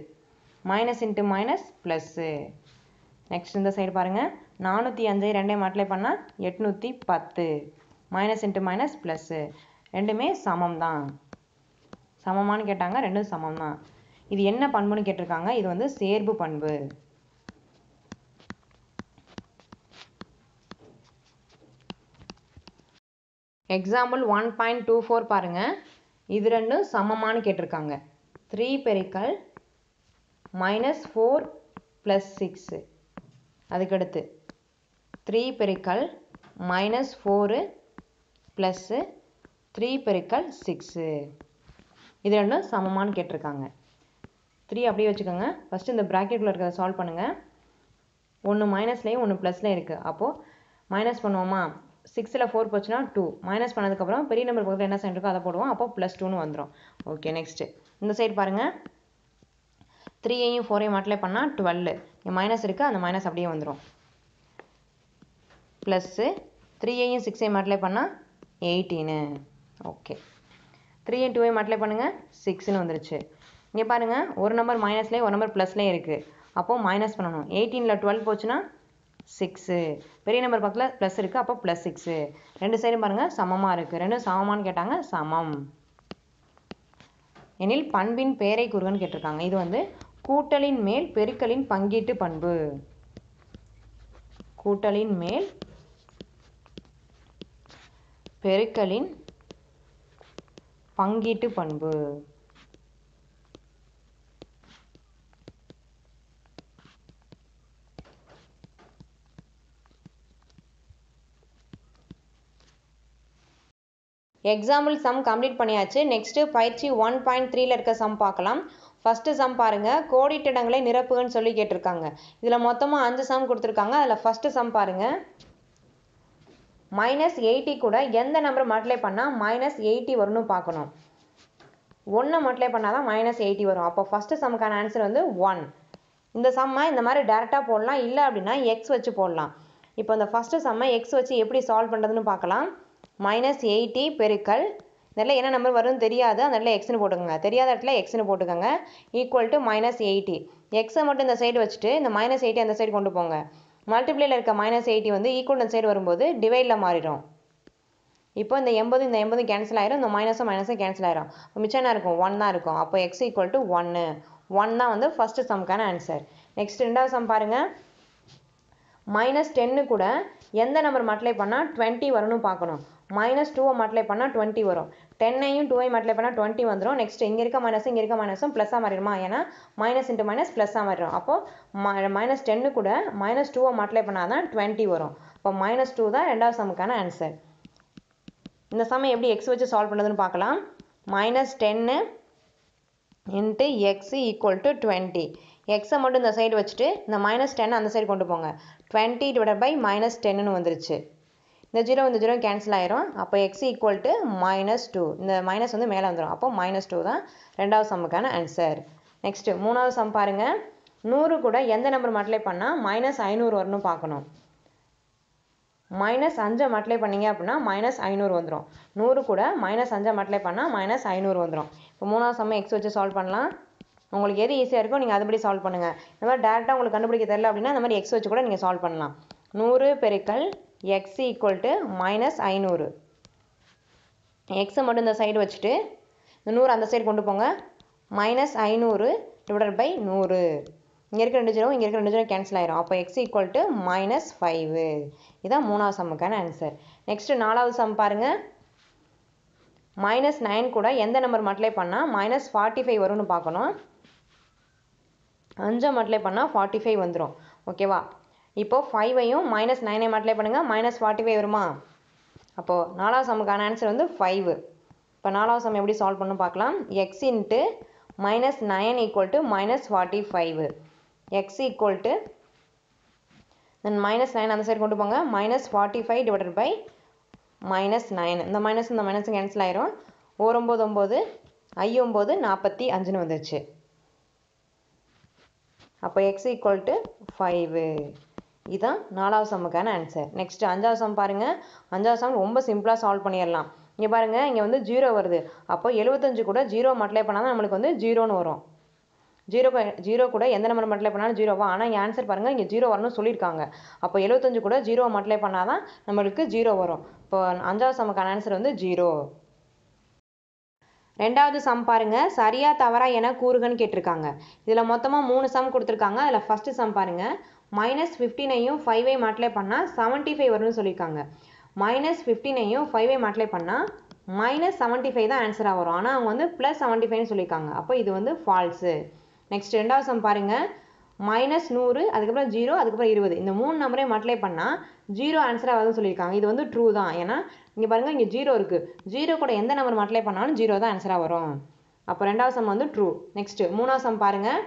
Minus into minus plus next இந்த சைடு பாருங்கள் நானூற்றி அஞ்சை ரெண்டையும் மல்டிப்ளை பண்ணால் எட்நூற்றி பத்து. மைனஸ் இன்ட்டு மைனஸ் ப்ளஸ்ஸு ரெண்டுமே சமம் தான் சமமானு கேட்டாங்க ரெண்டும் சமம் தான் இது என்ன பண்புன்னு கேட்டிருக்காங்க. இது வந்து சேர்ப்பு பண்பு. Example one point two four பாருங்கள் இது ரெண்டும் சமமானு கேட்டிருக்காங்க. த்ரீ பெருக்கல் மைனஸ் ஃபோர் ப்ளஸ் சிக்ஸு அதுக்கடுத்து த்ரீ பெருக்கல் மைனஸ் ஃபோரு ப்ளஸ்ஸு த்ரீ பெருக்கல் சிக்ஸு இது ரெண்டும் சமமானு கேட்டிருக்காங்க. த்ரீ அப்படியே வச்சுக்கோங்க. ஃபஸ்ட்டு இந்த ப்ராக்கெட்டில் இருக்கிறத சால்வ் பண்ணுங்கள் ஒன்று மைனஸ்லேயும் ஒன்று ப்ளஸ்லேயும் இருக்குது அப்போது மைனஸ் பண்ணுவோமா? சிக்ஸில் ஃபோர் போச்சுன்னா டூ மைனஸ் பண்ணதுக்கப்புறம் பெரிய நம்பர் பக்கத்தில் என்ன சைன் இருக்கோ அதை போடுவோம். அப்போ ப்ளஸ் டூன்னு வந்துடும் ஓகே நெக்ஸ்ட்டு இந்த சைடு பாருங்கள் த்ரீயையும் ஃபோரையும் மல்டிப்ளை பண்ணால் டுவெல்லு இங்கே மைனஸ் இருக்குது அந்த மைனஸ் அப்படியே வந்துடும் ப்ளஸ்ஸு த்ரீயையும் சிக்ஸையும் மல்டிப்ளை பண்ணால் எயிட்டீனு ஓகே த்ரீயும் டூவையும் மல்டிப்ளை பண்ணுங்கள் சிக்ஸ்னு வந்துருச்சு. இங்கே பாருங்கள் ஒரு நம்பர் மைனஸ்லேயே ஒரு நம்பர் ப்ளஸ்லேயே இருக்குது அப்போது மைனஸ் பண்ணணும். எயிட்டீனில் டுவெல் போச்சுன்னா சிக்ஸு பெரிய நம்பர் பக்கத்தில் ப்ளஸ் இருக்குது அப்போ ப்ளஸ் சிக்ஸு ரெண்டு சைடும் பாருங்கள் சமமாக இருக்குது ரெண்டும் சமமானு கேட்டாங்க சமம். எனில் பண்பின் பெயரை கூறுகன்னு கேட்டிருக்காங்க. இது வந்து கூட்டலின் மேல் பெருக்கலின் பங்கீட்டு பண்பு. கூட்டலின் மேல் பெருக்கலின் பங்கீட்டு பண்பு. எக்ஸாம்பிள் சம் கம்ப்ளீட் பண்ணியாச்சு. நெக்ஸ்ட்டு பயிற்சி ஒன் பாயிண்ட் த்ரீல இருக்க சம் பார்க்கலாம். ஃபஸ்ட்டு சம் பாருங்கள் கோடிட்டிடங்களை நிரப்புகன்னு சொல்லி கேட்டிருக்காங்க. இதில் மொத்தமாக அஞ்சு சம் கொடுத்துருக்காங்க. அதில் ஃபஸ்ட்டு சம் பாருங்கள் மைனஸ் எயிட்டி கூட எந்த நம்பர் மல்டிப்ளை பண்ணால் மைனஸ் எயிட்டி வரும்னு பார்க்கணும். ஒன்றை மல்டிப்ளை பண்ணால் தான் மைனஸ் எயிட்டி வரும். அப்போ ஃபஸ்ட்டு சம்முக்கான ஆன்சர் வந்து ஒன் இந்த சம்மை இந்த மாதிரி டேரெக்டாக போடலாம். இல்லை அப்படின்னா எக்ஸ் வச்சு போடலாம். இப்போ இந்த ஃபஸ்ட்டு சம்மை எக்ஸ் வச்சு எப்படி சால்வ் பண்ணுறதுன்னு பார்க்கலாம். மைனஸ் எயிட்டி பெருக்கல். இதில் என்ன நம்பர் வரும்னு தெரியாது. அந்த இடத்துல எக்ஸ்னு போட்டுக்கோங்க. தெரியாத இடத்துல எக்ஸ்னு போட்டுக்கோங்க. ஈக்குவல் டு மைனஸ் எயிட்டி எக்ஸை மட்டும் இந்த சைடு வச்சுட்டு இந்த மைனஸ் எயிட்டி அந்த சைடு கொண்டு போங்க. மல்டிப்ளேயில் இருக்க மைனஸ் எயிட்டி வந்து ஈக்குவல் அந்த சைடு வரும்போது டிவைடில் மாறிடும். இப்போ இந்த எண்பது இந்த எண்பது கேன்சல் ஆயிரும். இந்த மைனஸும் மைனஸும் கேன்சல் ஆயிரும். மிச்சம் என்ன இருக்கும்? ஒன் தான் இருக்கும். அப்போ எக்ஸ் ஈக்குவல் டு ஒன்று ஒன் தான் வந்து ஃபஸ்ட்டு சம்க்கான ஆன்சர் நெக்ஸ்ட் ரெண்டாவது சம் பாருங்கள் மைனஸ் டென்னு கூட எந்த நம்பர் மல்டிப்ளை பண்ணால் டுவெண்ட்டி வரும்னு பார்க்கணும். மைனஸ் டூவை மல்டிப்ளை பண்ணால் டுவெண்ட்டி வரும். டென்னையும் டூவை மல்டிப்ளை பண்ணால் டுவெண்ட்டி வந்துடும் நெக்ஸ்ட் இங்கே இருக்க மைனஸும் இங்கே இருக்க மைனஸும் ப்ளஸ்ஸாக மாறிடுமா? ஏன்னா மைனஸ் இன்ட்டு மைனஸ் ப்ளஸ்ஸாக மாறிடும். அப்போது மைனஸ் டென்னு கூட மைனஸ் டூவை மல்டிப்ளை பண்ணால் தான் டுவெண்ட்டி வரும். இப்போ மைனஸ் டூ தான் ரெண்டாவது சமுக்கான ஆன்சர் இந்த சமயம் எப்படி எக்ஸ் வச்சு சால்வ் பண்ணுறதுன்னு பார்க்கலாம். Minus ten into x equal to twenty எக்ஸை மட்டும் இந்த சைடு வச்சுட்டு இந்த மைனஸ் டென் அந்த சைடு கொண்டு போங்க. Twenty divide by minus ten வந்துருச்சு. இந்த ஜீரோ இந்த ஜீரோ கேன்சல் ஆயிரும். அப்போ x equal to minus two இந்த மைனஸ் வந்து மேலே வந்துடும் அப்போ மைனஸ் டூ தான் ரெண்டாவது சம்முக்கான ஆன்சர் நெக்ஸ்ட்டு மூணாவது சம் பாருங்கள் நூறு கூட எந்த நம்பர் மல்டிப்ளை பண்ணால் மைனஸ் ஐநூறு வரணும் பார்க்கணும். மைனஸ் அஞ்சை மல்டிப்ளை பண்ணீங்க அப்படின்னா மைனஸ் ஐநூறு வந்துடும் நூறு கூட மைனஸ் அஞ்சை மல்டிப்ளை பண்ணால் மைனஸ் ஐநூறு வந்துடும் இப்போ மூணாவது சம்ம எக்ஸ் வச்சு சால்வ் பண்ணலாம். உங்களுக்கு எது ஈஸியாக இருக்கோ நீங்கள் அதுபடி சால்வ் பண்ணுங்கள் இந்த மாதிரி டேரெக்டாக உங்களுக்கு கண்டுபிடிக்க தெரில அப்படின்னா இந்த மாதிரி எக்ஸ் வச்சு கூட நீங்கள் சால்வ் பண்ணலாம். நூறு பெருக்கல் எக்ஸ் ஈக்குவல் டு மைனஸ் ஐநூறு. எக்ஸை மட்டும் இந்த சைடு வச்சுட்டு இந்த நூறு அந்த சைடு கொண்டு போங்க. மைனஸ் ஐநூறு டிவைடட் பை நூறு. இங்கே இருக்கிற ரெண்டு ஜீரோ இங்கே இருக்கிற ரெண்டு ஜீரோ கேன்சல் ஆயிரும். அப்போ x equal to minus five இதுதான் மூணாவது சம்முக்கான ஆன்சர் நெக்ஸ்ட்டு நாலாவது சம் பாருங்கள் மைனஸ் நைன் கூட எந்த நம்பர் மல்டிப்ளை பண்ணால் மைனஸ் ஃபார்ட்டி ஃபைவ் வரும்னு பார்க்கணும். அஞ்சை மல்டிப்ளை பண்ணால் ஃபார்ட்டி ஃபைவ் வந்துடும் ஓகேவா இப்போது ஃபைவையும் மைனஸ் நைனை மல்டிப்ளை பண்ணுங்கள் மைனஸ் ஃபார்ட்டி ஃபைவ் வருமா? அப்போது நாலாவது சம்முக்கான ஆன்சர் வந்து ஃபைவ் இப்போ நாலாவது சம் எப்படி சால்வ் பண்ணணும் பார்க்கலாம். X into minus nine equal to minus forty five x equal to then minus nine அந்த சைடு கொண்டு போங்க. Minus forty five divided by minus nine இந்த மைனஸ் இந்த மைனஸ் கேன்சல் ஆயிரும். ஓர் ஒம்பது ஒம்பது ஐ ஒம்பது நாற்பத்தி அஞ்சுன்னு வந்துருச்சு. அப்போ எக்ஸ் ஈக்குவல் டு ஃபைவு இதுதான் நாலாவது சம்முக்கான ஆன்சர் நெக்ஸ்ட் அஞ்சாவது சம் பாருங்கள் அஞ்சாவது சம் ரொம்ப சிம்பிளாக சால்வ் பண்ணிடலாம். இங்கே பாருங்கள் இங்கே வந்து ஜீரோ வருது. அப்போ எழுபத்தஞ்சு கூட ஜீரோ மல்டிப்ளை பண்ணால் தான் நம்மளுக்கு வந்து ஜீரோன்னு வரும். ஜீரோ ஜீரோ கூட எந்த நம்பர் மல்டிப்ளை பண்ணாலும் ஜீரோவா ஆனால் இங்கே ஆன்சர் பாருங்கள் இங்கே ஜீரோ வரணும்னு சொல்லியிருக்காங்க. அப்போ எழுபத்தஞ்சு கூட ஜீரோ மல்டிப்ளை பண்ணால் தான் நம்மளுக்கு ஜீரோ வரும். இப்போ அஞ்சாவது சம்முக்கான ஆன்சர் வந்து ஜீரோ ரெண்டாவது சம் பாருங்கள் சரியா தவறா என கூறுகன்னு கேட்டிருக்காங்க. இதில் மொத்தமாக மூணு சம் கொடுத்துருக்காங்க. அதில் ஃபஸ்ட்டு சம் பாருங்கள் மைனஸ் ஃபிஃப்டீனையும் ஃபைவை மல்டிப்ளை பண்ணால் செவன்ட்டி ஃபைவ் வரும்னு சொல்லியிருக்காங்க. மைனஸ் ஃபிஃப்டீனையும் ஃபைவை மல்டிப்ளை பண்ணால் மைனஸ் செவன்ட்டி ஃபைவ் தான் ஆன்சராக வரும். ஆனால் அவங்க வந்து ப்ளஸ் செவன்ட்டி ஃபைவ்னு சொல்லியிருக்காங்க. அப்போ இது வந்து ஃபால்ஸு நெக்ஸ்ட் ரெண்டாவது சம் பாருங்க. மைனஸ் நூறு அதுக்கப்புறம் ஜீரோ அதுக்கப்புறம் இருபது. இந்த மூணு நம்பரையும் மல்டிப்ளை பண்ணால் ஜீரோ ஆன்சராக வருதுன்னு சொல்லியிருக்காங்க. இது வந்து ட்ரூ தான். ஏன்னா இங்கே பாருங்கள் இங்கே ஜீரோ இருக்குது ஜீரோ கூட எந்த நம்பர் மல்டிப்ளை பண்ணாலும் ஜீரோ தான் ஆன்சராக வரும். அப்போ ரெண்டாவது சம் வந்து ட்ரூ நெக்ஸ்ட்டு மூணாவது சம் பாருங்கள்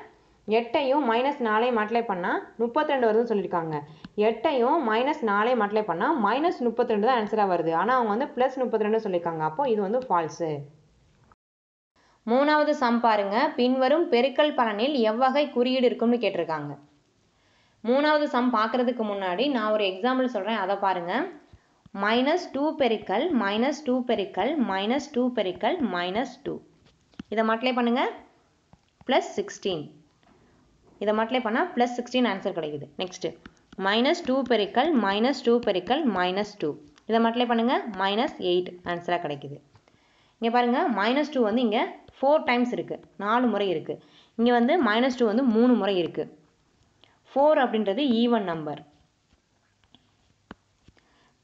எட்டையும் மைனஸ் நாலையும் மல்டிப்ளை பண்ணால் முப்பத்தி ரெண்டு வருதுன்னு சொல்லியிருக்காங்க எட்டையும் மைனஸ் நாலையும் மல்டிப்ளை பண்ணால் மைனஸ் முப்பத்தி ரெண்டு தான் ஆன்சராக வருது. ஆனால் அவங்க வந்து ப்ளஸ் முப்பத்தி ரெண்டு சொல்லியிருக்காங்க அப்போ இது வந்து ஃபால்ஸு மூணாவது சம் பாருங்க. பின்வரும் பெருக்கல் பலனில் எவ்வகை குறியீடு இருக்கும்னு கேட்டிருக்காங்க. மூணாவது சம் பார்க்குறதுக்கு முன்னாடி நான் ஒரு எக்ஸாம்பிள் சொல்கிறேன் அதை பாருங்கள் மைனஸ் டூ பெருக்கல் மைனஸ் டூ பெருக்கல் மைனஸ் டூ பெருக்கல் மைனஸ் டூ இதை மட்டிலே பண்ணுங்க. ப்ளஸ் சிக்ஸ்டீன் இதை மட்டிலே பண்ணால் ப்ளஸ் சிக்ஸ்டீன் ஆன்சர் கிடைக்குது. நெக்ஸ்ட்டு மைனஸ் டூ பெருக்கல் மைனஸ் டூ பெருக்கல் மைனஸ் டூ இதை மட்டிலே பண்ணுங்க. மைனஸ் எயிட் ஆன்சராக கிடைக்குது. இங்கே பாருங்கள் மைனஸ் டூ வந்து இங்கே ஃபோர் டைம்ஸ் இருக்குது நாலு முறை இருக்குது இங்கே வந்து மைனஸ் டூ வந்து மூணு முறை இருக்குது ஃபோர் அப்படின்றது ஈவன் நம்பர்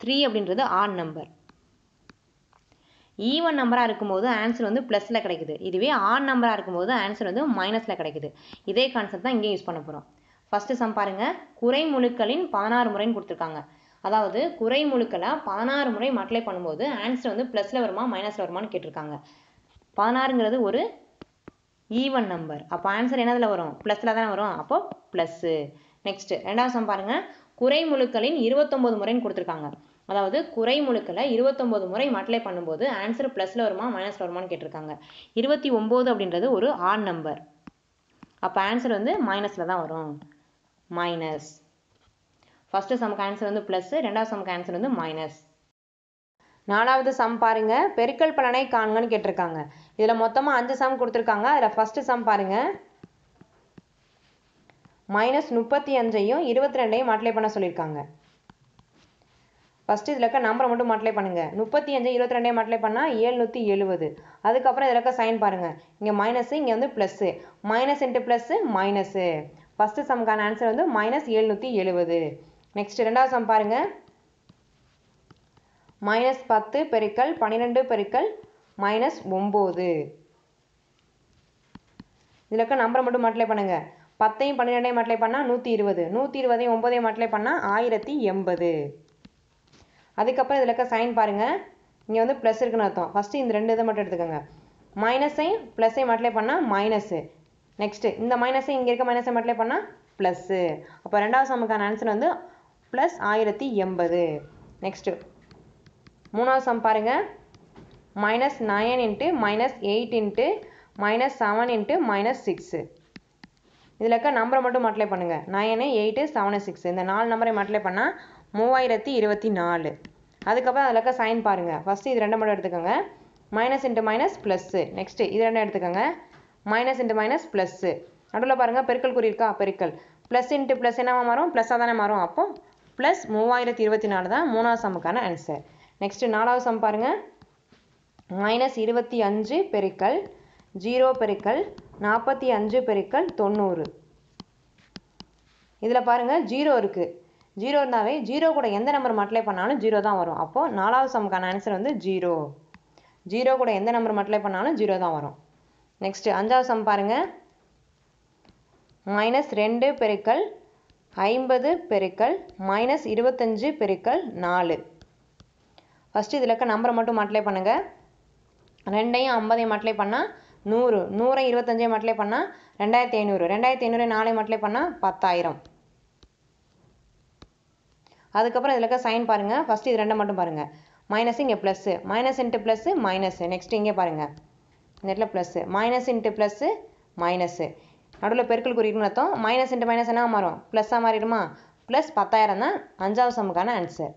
த்ரீ அப்படின்றது ஆட் நம்பர் ஈவன் நம்பராக இருக்கும்போது ஆன்சர் வந்து ப்ளஸில் கிடைக்குது. இதுவே ஆன் நம்பராக இருக்கும்போது ஆன்சர் வந்து மைனஸில் கிடைக்குது. இதே கான்செப்ட் தான் இங்கே யூஸ் பண்ண போகிறோம் ஃபஸ்ட்டு சம் பாருங்கள் குறைமுழுக்களின் பதினாறு முறைன்னு கொடுத்துருக்காங்க. அதாவது குறைமுழுக்களை பதினாறு முறை மல்டிப்ளை பண்ணும்போது ஆன்சர் வந்து ப்ளஸில் வருமா மைனஸில் வருமான்னு கேட்டிருக்காங்க. பதினாறுங்கிறது ஒரு ஈவன் நம்பர் அப்போ ஆன்சர் என்னதில் வரும்? ப்ளஸில் தானே வரும்? அப்போ ப்ளஸ்ஸு நெக்ஸ்ட்டு ரெண்டாவது சம் பாருங்கள் குறைமுழுக்களின் இருபத்தொம்போது முறைன்னு கொடுத்துருக்காங்க. அதாவது குறைமுழுக்களை இருபத்தொம்போது முறை மல்டிப்ளை பண்ணும்போது ஆன்சர் ப்ளஸில் வருமா மைனஸில் வருமான்னு கேட்டிருக்காங்க. இருபத்தி ஒம்பது அப்படின்றது ஒரு ஆண் நம்பர் அப்போ ஆன்சர் வந்து மைனஸில் தான் வரும். மைனஸ் ஃபஸ்ட்டு சமக்கு ஆன்சர் வந்து ப்ளஸ்ஸு ரெண்டாவது சமக்கு ஆன்சர் வந்து மைனஸ் நாலாவது சம் பாருங்க பெருக்கல் பலனை காண்கன்னு கேட்டிருக்காங்க. இதில் மொத்தமாக அஞ்சு சம் கொடுத்துருக்காங்க. அதில் ஃபஸ்ட்டு சம் பாருங்க. மைனஸ் முப்பத்தி அஞ்சையும் இருபத்தி ரெண்டையும் மாட்டிலே பண்ண சொல்லியிருக்காங்க. ஃபஸ்ட்டு இதில் இருக்க நம்பரை மட்டும் மல்டிப்ளை பண்ணுங்கள் முப்பத்தி அஞ்சு இருபத்தி ரெண்டே மல்டிப்ளை பண்ணால் ஏழ்நூற்றி எழுபது அதுக்கப்புறம் இதில் இருக்க சைன் பாருங்கள் இங்கே மைனஸு இங்கே வந்து plus minus into plus minus first சம்க்கான answer வந்து மைனஸ் ஏழ்நூற்றி எழுபது நெக்ஸ்ட் ரெண்டாவது சம் பாருங்கள் மைனஸ் பத்து பெருக்கல் பன்னிரெண்டு பெருக்கல் மைனஸ் ஒம்பது இதில் இருக்க நம்பரை மட்டும் மல்டிப்ளை பண்ணுங்கள் பத்தையும் பன்னிரெண்டையும் மல்டிப்ளை பண்ணால் நூற்றி இருபது. நூற்றி இருபதையும் ஒம்பதையும் மல்டிப்ளை பண்ணால் ஆயிரத்தி எண்பது. அதுக்கப்புறம் இதில் இருக்க சைன் பாருங்கள் இங்கே வந்து ப்ளஸ் இருக்குன்னு அர்த்தம். ஃபஸ்ட்டு இந்த ரெண்டு இதை மட்டும் எடுத்துக்கோங்க. மைனஸையும் ப்ளஸ்ஸையும் மட்டிலே பண்ணால் மைனஸு நெக்ஸ்ட்டு இந்த மைனஸை இங்கே இருக்க மைனஸை மட்டிலே பண்ணால் ப்ளஸ்ஸு அப்போ ரெண்டாவது சமுக்கான ஆன்சர் வந்து ப்ளஸ் ஆயிரத்தி எண்பது. நெக்ஸ்ட்டு மூணாவது சம் பாருங்கள் minus nine into minus eight into minus seven into minus six இதில் இருக்க நம்பரை மட்டும் மட்டிலே பண்ணுங்கள் நயனு எயிட்டு செவனு சிக்ஸு இந்த நாலு நம்பரை மட்டிலே பண்ணால் மூவாயிரத்தி இருபத்தி நாலு. அதுக்கப்புறம் அதில் இருக்க சைன் பாருங்கள் ஃபஸ்ட்டு இது ரெண்டு மட்டும் எடுத்துக்கோங்க. Minus into minus plus next இது ரெண்டும் எடுத்துக்கோங்க. மைனஸ் இன்ட்டு மைனஸ் ப்ளஸ்ஸு நடுவில் பாருங்கள் பெருக்கல் குறி இருக்கா? பெருக்கல். ப்ளஸ் இன்ட்டு ப்ளஸ் என்னவா மாறும்? ப்ளஸ்ஸாக தானே மாறும்? அப்போ ப்ளஸ் மூவாயிரத்தி இருபத்தி நாலு தான் மூணாவது சம்முக்கான ஆன்சர் நெக்ஸ்ட்டு நாலாவது சம் பாருங்கள் மைனஸ் இருபத்தி அஞ்சு பெருக்கல் ஜீரோ பெருக்கல் நாற்பத்தி அஞ்சு பெருக்கல் தொண்ணூறு. இதில் பாருங்கள் ஜீரோ இருக்குது ஜீரோ இருந்தாவே ஜீரோ கூட எந்த நம்பர் மல்டிப்ளை பண்ணாலும் ஜீரோ தான் வரும். அப்போது நாலாவது சம்முக்கான ஆன்சர் வந்து ஜீரோ. ஜீரோ கூட எந்த நம்பர் மல்டிப்ளை பண்ணாலும் ஜீரோ தான் வரும். நெக்ஸ்ட்டு அஞ்சாவது சம் பாருங்கள் மைனஸ் ரெண்டு பெருக்கல் ஐம்பது பெருக்கல் மைனஸ் இருபத்தஞ்சு பெருக்கல் நாலு. ஃபஸ்ட்டு இதில் இருக்க நம்பரை மட்டும் மல்டிப்ளை பண்ணுங்கள் ரெண்டையும் ஐம்பதையும் மல்டிப்ளை பண்ணால் நூறு. நூறை இருபத்தஞ்சையும் மல்டிப்ளை பண்ணால் ரெண்டாயிரத்தி ஐநூறு. ரெண்டாயிரத்தி ஐநூறு நாளையும் மல்டிப்ளை பண்ணால் பத்தாயிரம். அதுக்கப்புறம் இதில் இருக்க சைன் பாருங்கள் ஃபஸ்ட்டு இது ரெண்டை மட்டும் பாருங்கள் மைனஸ் இங்கே plus minus into plus minus next இங்கே பாருங்கள் இந்த இடத்துல plus minus into plus minus நடுவில் பெருக்கல் குறிக்கணும்னு அர்த்தம். மைனஸ் இன்ட்டு மைனஸ் என்ன மாறும்? ப்ளஸ்ஸாக மாறிடுமா? ப்ளஸ் பத்தாயிரம் தான் அஞ்சாவது சம்முக்கான ஆன்சர்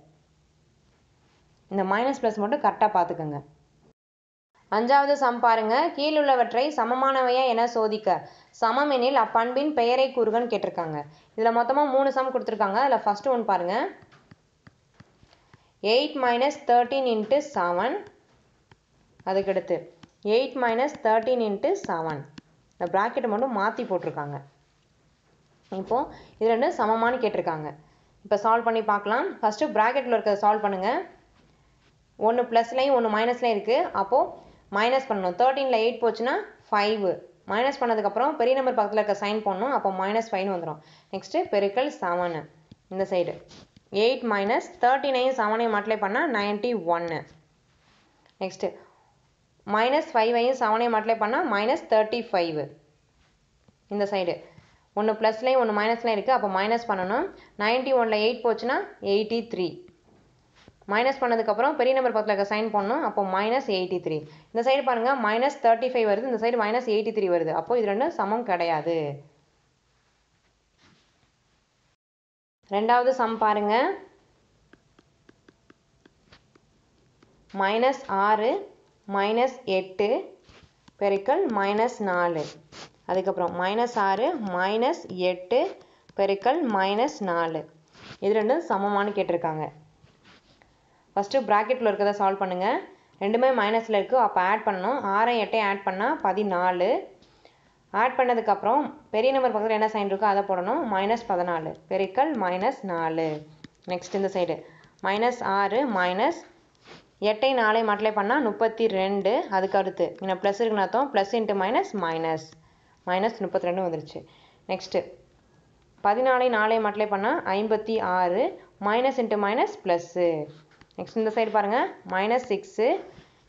இந்த மைனஸ் ப்ளஸ் மட்டும் கரெக்டாக பார்த்துக்கோங்க. அஞ்சாவது சம் பாருங்க. கீழுள்ளவற்றை சமமானவையா என சோதிக்க. சமம் எனில் அப்பண்பின் பெயரை கூறுகன்னு கேட்டிருக்காங்க. இதில் மொத்தமாக மூணு சம் கொடுத்துருக்காங்க. அதில் ஃபஸ்ட்டு ஒன்று பாருங்கள் eight minus thirteen into seven அதுக்கடுத்து eight minus thirteen into seven இந்த ப்ராக்கெட்டை மட்டும் மாற்றி போட்டிருக்காங்க. இப்போது இது ரெண்டு சமமானு கேட்டிருக்காங்க. இப்போ சால்வ் பண்ணி பார்க்கலாம். ஃபஸ்ட்டு ப்ராக்கெட்டில் இருக்கிறத சால்வ் பண்ணுங்கள் ஒன்று ப்ளஸ்லையும் ஒன்று மைனஸ்லையும் இருக்குது அப்போது மைனஸ் பண்ணணும். தேர்ட்டீனில் எயிட் போச்சுன்னா ஃபைவ் மைனஸ் பண்ணதுக்கப்புறம் பெரிய நம்பர் பக்கத்தில் இருக்க சைன் பண்ணணும் அப்போ மைனஸ் ஃபைவ்னு வந்துடும் நெக்ஸ்ட்டு பெருக்கல் செவனு இந்த side eight minus thirty nine செவனையும் multiply பண்ணால் நைன்ட்டி ஒன்று நெக்ஸ்ட்டு மைனஸ் ஃபைவையும் செவனையும் மல்டிப்ளை பண்ணால் மைனஸ் தேர்ட்டி ஃபைவ் இந்த சைடு ஒன்று ப்ளஸ்லேயும் ஒன்று மைனஸ்லேயும் இருக்குது அப்போ மைனஸ் பண்ணணும். நைன்ட்டி ஒனில் எயிட் போச்சுன்னா எயிட்டி த்ரீ மைனஸ் பண்ணதுக்கப்புறம் பெரிய நம்பர் பக்கத்தில் இருக்க சைன் பண்ணோம் அப்போ மைனஸ் எயிட்டி த்ரீ இந்த சைடு பாருங்கள் மைனஸ் தேர்ட்டி ஃபைவ் வருது. இந்த சைடு மைனஸ் எயிட்டி த்ரீ வருது. அப்போ இது ரெண்டும் சமம் கிடையாது. ரெண்டாவது சம் பாருங்க. மைனஸ் ஆறு மைனஸ் எட்டு பெருக்கல் மைனஸ் நாலு. அதுக்கப்புறம் மைனஸ் ஆறு மைனஸ் எட்டு பெருக்கல் மைனஸ் நாலு. இது ரெண்டும் சமமானு கேட்டிருக்காங்க. ஃபஸ்ட்டு ப்ராக்கெட்டில் இருக்கிறத சால்வ் பண்ணுங்கள் ரெண்டுமே மைனஸில் இருக்குது அப்போ ஆட் பண்ணணும். ஆறை எட்டையும் ஆட் பண்ணால் பதினாலு. ஆட் பண்ணதுக்கப்புறம் பெரிய நம்பர் பக்கத்தில் என்ன சைன் இருக்கோ அதை போடணும். மைனஸ் பதினாலு. பெருக்கல் மைனஸ் நாலு. நெக்ஸ்ட் இந்த சைடு மைனஸ் ஆறு மைனஸ் எட்டை நாளை மட்டிலே பண்ணால் முப்பத்தி ரெண்டு அதுக்கு அடுத்து. இன்னும் ப்ளஸ் இருக்குன்னு அர்த்தம். Plus into minus minus minus முப்பத்தி ரெண்டு வந்துருச்சு. நெக்ஸ்ட்டு பதினாலை நாளை மட்டிலே பண்ணால் ஐம்பத்தி ஆறு. Minus into minus plus next இந்த சைடு பாருங்கள் மைனஸ் சிக்ஸு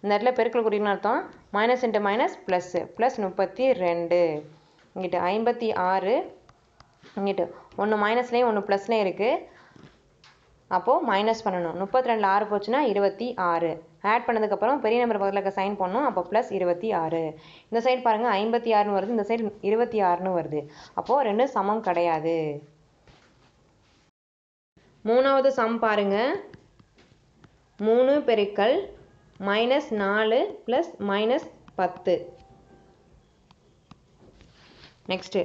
இந்த இடத்துல பெருக்கல் குடிக்கணும்னு அர்த்தம். Minus into minus plus plus முப்பத்தி ரெண்டு. இங்கிட்டு ஐம்பத்தி ஆறு. இங்கிட்டு ஒன்று மைனஸ்லேயும் ஒன்று ப்ளஸ்லேயும் இருக்குது அப்போது மைனஸ் பண்ணணும். முப்பத்தி ரெண்டில் ஆறு போச்சுன்னா இருபத்தி ஆறு. ஆட் பண்ணதுக்கப்புறம் பெரிய நம்பர் பக்கத்தில் இருக்க சைன் பண்ணணும் அப்போ ப்ளஸ் இருபத்தி ஆறு. இந்த சைடு பாருங்கள் ஐம்பத்தி ஆறுன்னு வருது. இந்த சைடு இருபத்தி ஆறுன்னு வருது. அப்போது ரெண்டும் சமம் கிடையாது. மூணாவது சம் பாருங்கள் மூணு பெருக்கல் மைனஸ் நாலு ப்ளஸ் மைனஸ் பத்து. நெக்ஸ்ட்டு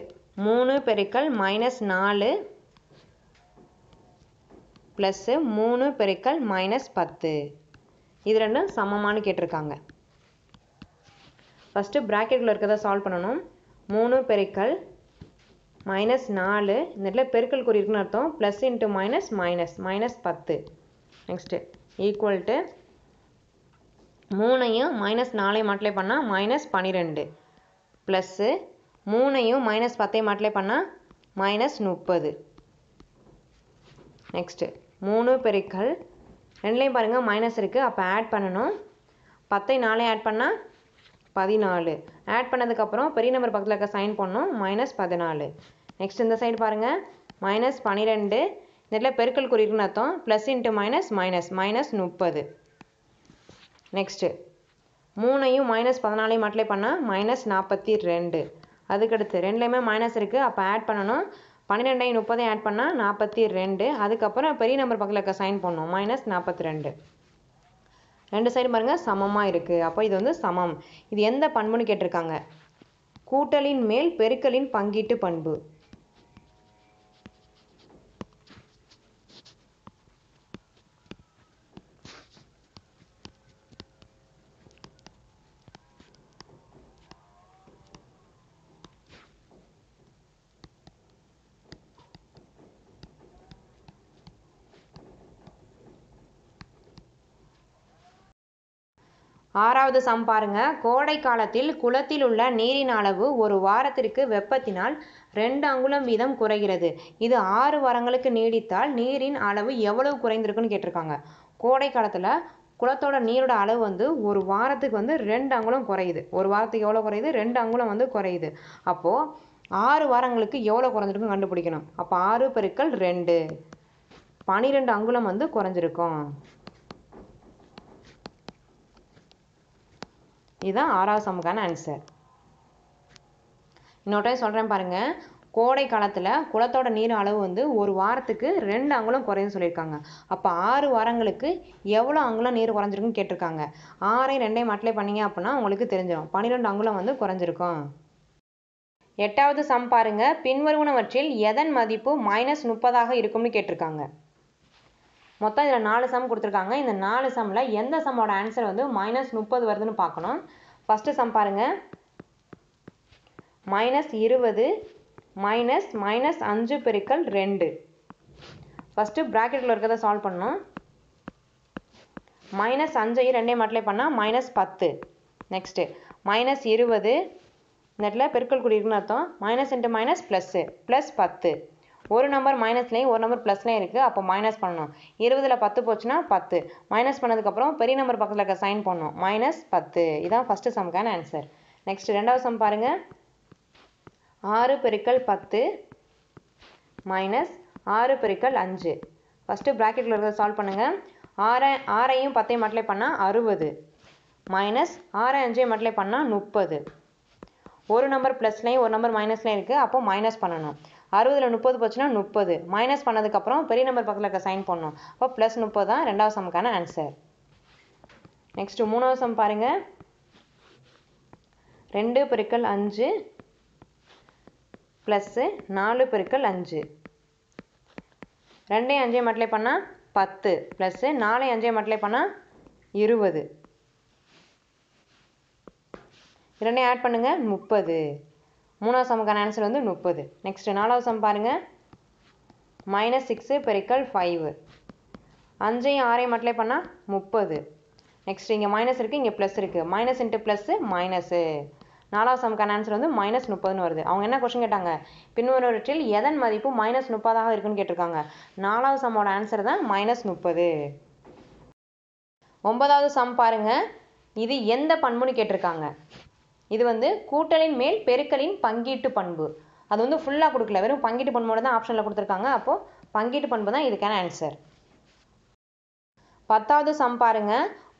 மூணு பெருக்கல் மைனஸ் நாலு ப்ளஸ்ஸு மூணு பெருக்கல் மைனஸ் பத்து. இது ரெண்டும் சமமானு கேட்டிருக்காங்க. ஃபஸ்ட்டு ப்ராக்கெட்டில் இருக்கிறத சால்வ் பண்ணணும். மூணு பெருக்கல் மைனஸ் நாலு. இந்த இடத்துல பெருக்கல் குறி இருக்குன்னு அர்த்தம். Plus into minus minus minus பத்து. நெக்ஸ்ட்டு ஈக்குவல் டு மூணையும் மைனஸ் நாலையும் மாட்டிலே பண்ணால் மைனஸ் பன்னிரெண்டு ப்ளஸ்ஸு மூணையும் மைனஸ் பத்தையும் மாட்டிலே பண்ணால் மைனஸ் முப்பது. நெக்ஸ்ட்டு மூணு பெருக்கல். ரெண்டுலேயும் பாருங்கள் மைனஸ் இருக்குது அப்போ ஆட் பண்ணணும். பத்தை நாலே ஆட் பண்ணால் பதினாலு. ஆட் பண்ணதுக்கப்புறம் பெரிய நம்பர் பக்கத்தில் இருக்க சைன் பண்ணணும் மைனஸ் பதினாலு. நெக்ஸ்ட் இந்த சைடு பாருங்கள் மைனஸ் பன்னிரெண்டு இந்த இடத்துல பெருக்கல் குறிக்குன்னு அர்த்தம். Plus into minus minus minus முப்பது. நெக்ஸ்ட்டு மூணையும் மைனஸ் பதினாலையும் மல்டிப்ளை பண்ணால் மைனஸ் நாற்பத்தி ரெண்டு. அதுக்கடுத்து ரெண்டுலேயுமே மைனஸ் இருக்குது அப்போ ஆட் பண்ணணும். பன்னிரெண்டையும் முப்பதையும் ஆட் பண்ணால் நாற்பத்தி ரெண்டு. அதுக்கப்புறம் பெரிய நம்பர் பக்கத்தில் இருக்க சைன் பண்ணணும் மைனஸ் நாற்பத்தி ரெண்டு. ரெண்டு சைடு பாருங்கள் சமமாக இருக்குது அப்போ இது வந்து சமம். இது எந்த பண்புன்னு கேட்டிருக்காங்க. கூட்டலின் மேல் பெருக்கலின் பங்கீட்டு பண்பு. ஆறாவது சம் பாருங்க. கோடை காலத்தில் குளத்தில் உள்ள நீரின் அளவு ஒரு வாரத்திற்கு வெப்பத்தினால் ரெண்டு அங்குலம் வீதம் குறைகிறது. இது ஆறு வாரங்களுக்கு நீடித்தால் நீரின் அளவு எவ்வளவு குறைந்திருக்குன்னு கேட்டிருக்காங்க. கோடை காலத்தில் குளத்தோட நீரோட அளவு வந்து ஒரு வாரத்துக்கு வந்து ரெண்டு அங்குலம் குறையுது. ஒரு வாரத்துக்கு எவ்வளோ குறையுது? ரெண்டு அங்குலம் வந்து குறையுது. அப்போது ஆறு வாரங்களுக்கு எவ்வளோ குறைஞ்சிருக்குன்னு கண்டுபிடிக்கணும். அப்போ ஆறு பெருக்கள் ரெண்டு. பன்னிரெண்டு அங்குலம் வந்து குறைஞ்சிருக்கும். இதுதான் ஆறாவது சமுக்கான ஆன்சர் இன்னொரு டைம் சொல்கிறேன் பாருங்கள் கோடை காலத்தில் குளத்தோட நீர் அளவு வந்து ஒரு வாரத்துக்கு ரெண்டு அங்குலம் குறையுன்னு சொல்லியிருக்காங்க. அப்போ ஆறு வாரங்களுக்கு எவ்வளோ அங்குலம் நீர் குறைஞ்சிருக்குன்னு கேட்டிருக்காங்க. ஆறையும் ரெண்டையும் மட்டிலே பண்ணீங்க அப்படின்னா உங்களுக்கு தெரிஞ்சிடும் பன்னிரெண்டு அங்குலம் வந்து குறைஞ்சிருக்கும். எட்டாவது சம் பாருங்க. பின்வருவனவற்றில் எதன் மதிப்பு மைனஸ் முப்பதாக இருக்கும்னு கேட்டிருக்காங்க. மொத்தம் இதில் நாலு சம் கொடுத்துருக்காங்க. இந்த நாலு சம்மில் எந்த சம்மோட ஆன்சர் வந்து மைனஸ் முப்பது வருதுன்னு பார்க்கணும். ஃபஸ்ட்டு சம் பாருங்க. மைனஸ் இருபது மைனஸ் மைனஸ் அஞ்சு பெருக்கல் ரெண்டு. ஃபஸ்ட்டு ப்ராக்கெட்டில் இருக்கிறத சால்வ் பண்ணணும். மைனஸ் அஞ்சையும் ரெண்டையும் மட்டிலே பண்ணால் மைனஸ் பத்து. நெக்ஸ்ட்டு மைனஸ் இருபது. இந்த இடத்துல பெருக்கல் குடி இருக்குன்னு அர்த்தம். Minus into minus plus plus பத்து. ஒரு நம்பர் மைனஸ்லேயும் ஒரு நம்பர் ப்ளஸ்லேயும் இருக்குது அப்போ மைனஸ் பண்ணணும். இருபதில் பத்து போச்சுன்னா பத்து. மைனஸ் பண்ணதுக்கப்புறம் பெரிய நம்பர் பக்கத்தில் இருக்க சைன் பண்ணணும் மைனஸ் பத்து. இதான் ஃபஸ்ட்டு சம்க்கான ஆன்சர் நெக்ஸ்ட் ரெண்டாவது சம் பாருங்கள் ஆறு பெருக்கல் பத்து மைனஸ் ஆறு பெருக்கல் அஞ்சு. ஃபஸ்ட்டு ப்ராக்கெட்டில் இருக்கிறத சால்வ் பண்ணுங்கள் ஆறை ஆறையும் பத்தையும் மட்டிலே பண்ணால் அறுபது. மைனஸ் ஆறு அஞ்சையும் மட்டிலே பண்ணால் முப்பது. ஒரு நம்பர் ப்ளஸ்லேயும் ஒரு நம்பர் மைனஸ்லேயும் இருக்குது அப்போ மைனஸ் பண்ணணும். அறுபதில் முப்பது போச்சுன்னா முப்பது. மைனஸ் பண்ணதுக்கப்புறம் பெரிய நம்பர் பக்கத்தில் இருக்க சைன் பண்ணணும் அப்போ ப்ளஸ் முப்பது தான் ரெண்டாவது சமக்கான ஆன்சர் நெக்ஸ்ட் மூணாவது சம் பாருங்கள் ரெண்டு பெருக்கல் அஞ்சு ப்ளஸ்ஸு நாலு பெருக்கல் அஞ்சு. ரெண்டையும் அஞ்சையும் மட்டிலே பண்ணால் பத்து. ப்ளஸ்ஸு நாலையும் அஞ்சையும் மட்டிலே பண்ணால் இருபது. இரண்டையும் ஆட் பண்ணுங்கள் முப்பது. மூணாவது சமக்கான ஆன்சர் வந்து முப்பது. நெக்ஸ்ட் நாலாவது சம் பாருங்கள் மைனஸ் சிக்ஸு பெருக்கல் ஃபைவு அஞ்சையும் ஆறையும் மட்டிலே பண்ணால் முப்பது. நெக்ஸ்ட் இங்கே மைனஸ் இருக்குது இங்கே ப்ளஸ் இருக்குது மைனஸ் இன்ட்டு ப்ளஸ்ஸு மைனஸு நாலாவது சமக்கான ஆன்சர் வந்து மைனஸ் முப்பதுன்னு வருது. அவங்க என்ன கொஸ்டின் கேட்டாங்க? பின்வருவற்றில் எதன் மதிப்பு மைனஸ் முப்பதாக இருக்குன்னு கேட்டிருக்காங்க. நாலாவது சம்மோட ஆன்சர் தான் மைனஸ் முப்பது. ஒன்பதாவது சம் பாருங்க. இது எந்த பண்புன்னு கேட்டிருக்காங்க. இது வந்து கூட்டலின் மேல் பெருக்கலின் பங்கீட்டு பண்பு. அது வந்து ஃபுல்லாக கொடுக்கல. வெறும் பங்கீட்டு பண்போட தான் ஆப்ஷனில் கொடுத்துருக்காங்க. அப்போது பங்கீட்டு பண்பு தான் இதுக்கான ஆன்சர் பத்தாவது சம் பாருங்க.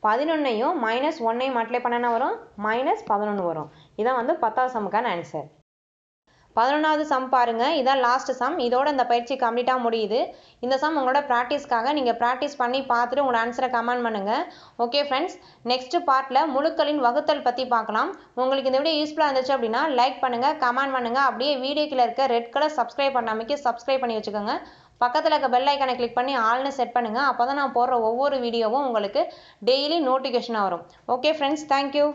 பதினொன்னையும் மைனஸ் ஒன்னையும் மட்டிலே பண்ணனா வரும்? மைனஸ் பதினொன்று வரும். இதான் வந்து பத்தாவது சமுக்கான ஆன்சர் பதினொன்றாவது சம் பாருங்கள் இதான் லாஸ்ட் சம் இதோட இந்த பயிற்சி கம்ப்ளீட்டாக முடியுது. இந்த சம் உங்களோட ப்ராக்டிஸ்க்காக நீங்கள் ப்ராக்டிஸ் பண்ணி பார்த்துட்டு உங்களோட ஆன்சரை கமெண்ட் பண்ணுங்கள் ஓகே ஃப்ரெண்ட்ஸ் நெக்ஸ்ட் பார்ட்டில் முழுக்களின் வகுத்தல் பற்றி பார்க்கலாம். உங்களுக்கு இந்த வீடியோ யூஸ்ஃபுல்லாக இருந்துச்சு அப்படின்னா லைக் பண்ணுங்கள் கமெண்ட் பண்ணுங்கள் அப்படியே வீடியோக்கில் இருக்க ரெட் கலர் சப்ஸ்கிரைப் பண்ணாமைக்கு சப்ஸ்கிரைப் பண்ணி வச்சுக்கோங்க. பக்கத்தில் இருக்க பெல் ஐக்கனை கிளிக் பண்ணி ஆள்னு செட் பண்ணுங்கள் அப்போ தான் நான் போடுற ஒவ்வொரு வீடியோவும் உங்களுக்கு டெய்லி நோட்டிஃபிகேஷனாக வரும். Okay friends thank you